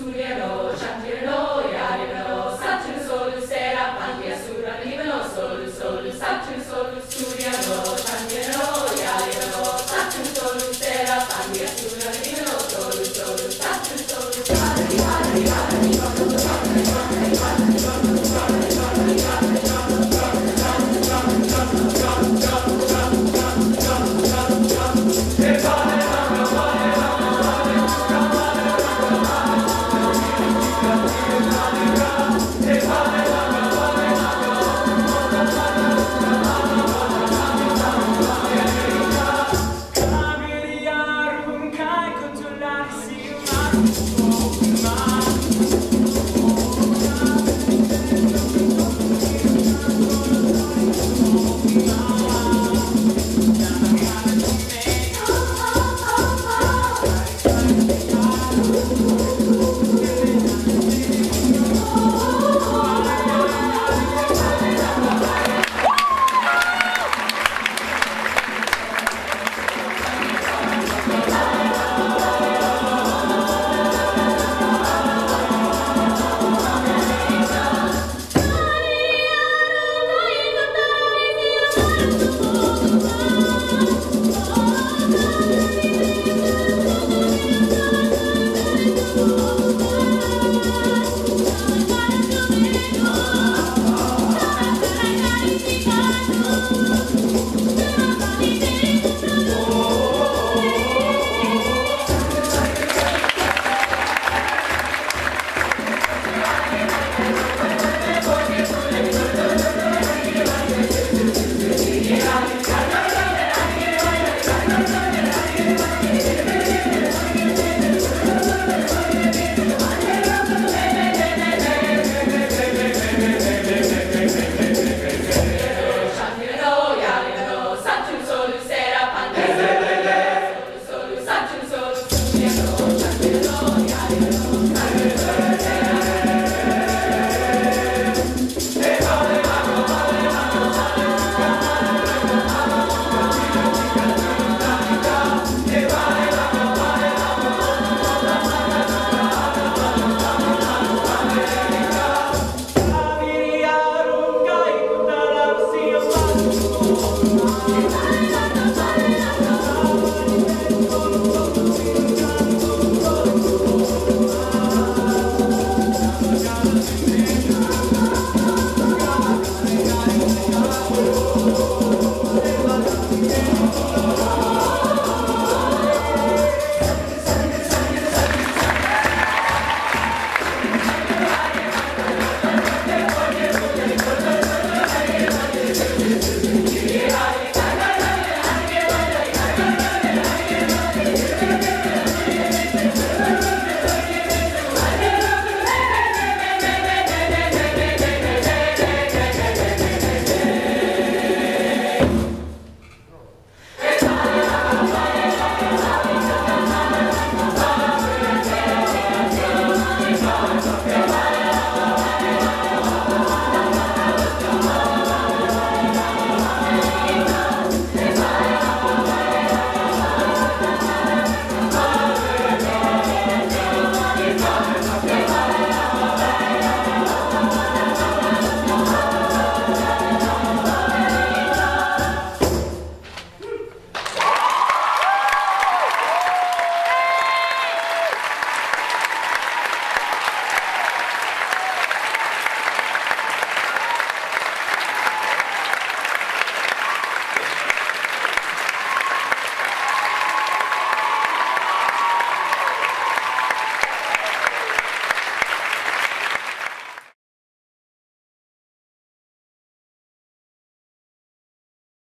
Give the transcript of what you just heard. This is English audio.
Sulle